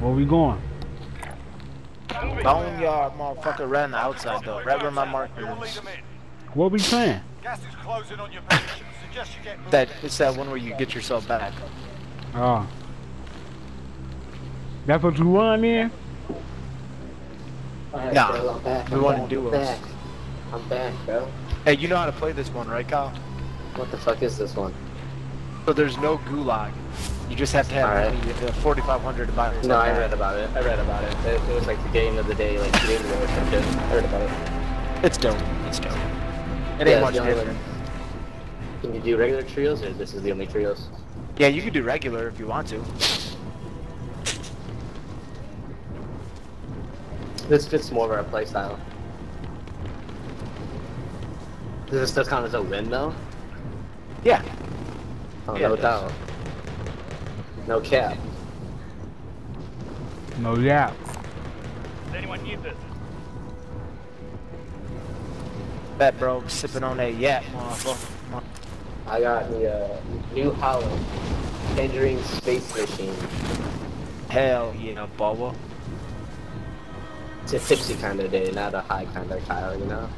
Where we going? Boneyard, motherfucker, ran the outside though, right where my marker is. What we playing? Gas is closing on your. Suggest you get That it's that one where you get yourself back. Oh. That's what you want in? Alright, Nah, bro, I'm back. we I'm wanna do I'm us. I'm back, bro. Hey, you know how to play this one, right, Kyle? What the fuck is this one? So there's no gulag. You just have to have money, uh, 4,500 to buy yourself No, I read about it. I read about it. It, it was like the game of the day, like two days ago or something. I read about it. It's dope. It's dope. It Yeah, ain't much different. Can you do regular trios, or this is the only trios? Yeah, you can do regular if you want to. This fits more of our playstyle. Does this still count as a win, though? Yeah. Oh, Yeah, no it doubt. No cap. No yeah. anyone need this? Bet, bro. I'm sipping on that yap, motherfucker. I got the uh, New Holland Tangerine Space Machine. Hell yeah, Bubba. It's a tipsy kind of day, not a high kind of Kyle, you know?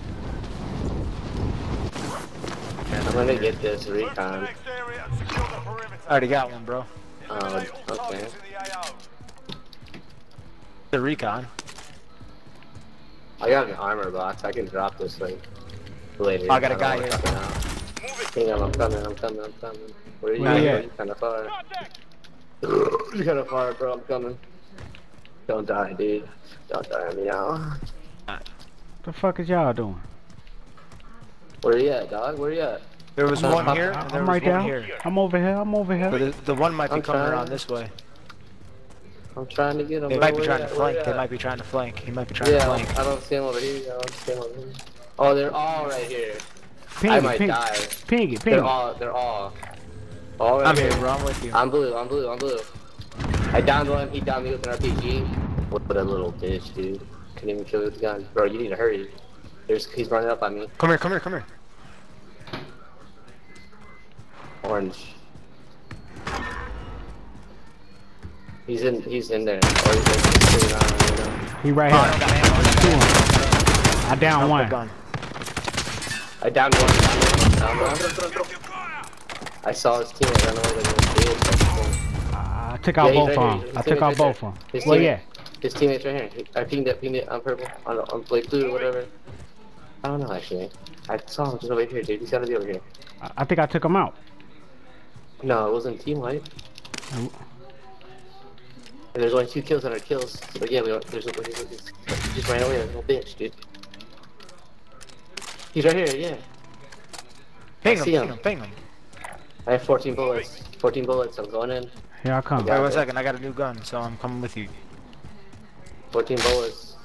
I'm gonna get this Move to the recon. next area and secure the perimeter. I already got one, bro. Oh, okay. the recon. I got an armor box. I can drop this like later. Oh, I got a guy here. what's coming out. Move it. Hang on, I'm coming. I'm coming. I'm coming. Where are you? Where you You're kind of far. You're kind of far, bro. I'm coming. Don't die, dude. Don't die on me now. The fuck is y'all doing? Where you at, dog? Where you at? There was I'm one not- here, and there I'm right one there. here. I'm over here. I'm over But here. the, the one might be I'm coming trying. around this way. I'm trying to get him. They might be trying you to flank. They might be trying to flank. He might be trying to Yeah, flank. I don't see him over here. I don't see him over here. Oh, they're all right here. Ping I might ping, die. ping it, ping They're all. They're all. All right I'm here, bro. I'm with you. I'm blue. I'm blue. I'm blue. I downed one. He downed me with an RPG. What a little bitch, dude. Couldn't even kill me with the gun. Bro, you need to hurry. There's, he's running up on me. Come here, come here, come here. Orange. He's in. He's in there. Or he's like sitting on. He right Oh, here. don't got ammo. I don't Two got of 'em. I down ammo. one. Gun. I downed one. Downed one. Downed one. I saw his teammate run away like a bitch. I took out Yeah, both right of here. them. His I took out right both of them. His Well, yeah. His teammate's right here. I pinged it. Pinged it on purple. On on like blue or whatever. I don't know actually. I saw him just over here, dude. He's gotta be over here. I- I think I took him out. No, it wasn't team white. And there's only two kills on our kills. But yeah, we don't, there's, there's, there's, he just ran away like a little bitch, dude. He's right here, yeah. Ping I him, see ping him. him, ping him. I have 14 bullets. 14 bullets. I'm going in. Here I come. Yeah. Wait one second. I got a new gun, so I'm coming with you. 14 bullets.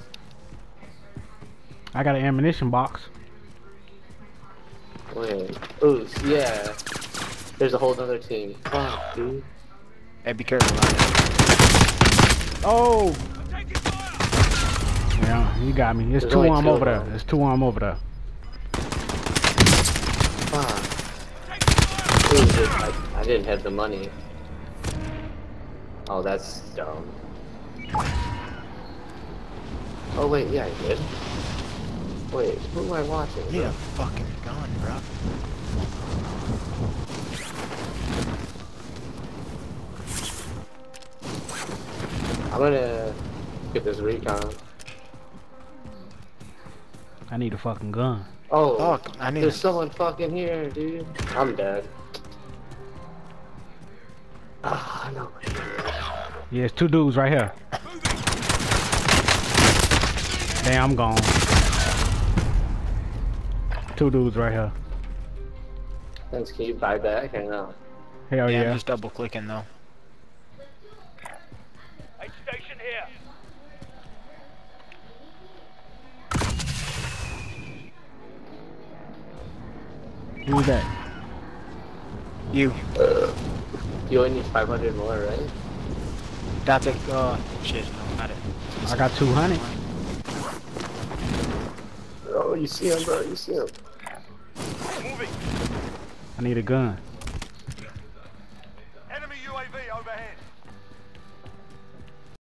I got an ammunition box. Wait. Ooh, yeah. There's a whole other team. Fuck, dude. Hey, be careful. man. Oh! Yeah, you got me. It's There's two only arm over there. them. It's two arm over there. Fuck. Ooh, dude, I, I didn't have the money. Oh, that's dumb. Oh, wait, yeah, I did. Wait, who am I watching? Need a fucking gun, bro. I'm gonna get this recon. I need a fucking gun. Oh, Fuck, I need there's a- someone fucking here, dude. I'm dead. Ah, no. Yeah, it's two dudes right here. Damn, I'm gone. Two dudes right here. Thanks, can you buy back or no? Hell yeah, yeah. I'm just double clicking though. That? You, You only need 500 more, right? Dante. Uh, shit, no, got it. I got 200. Oh, you see him, bro. You see him. Moving. I need a gun.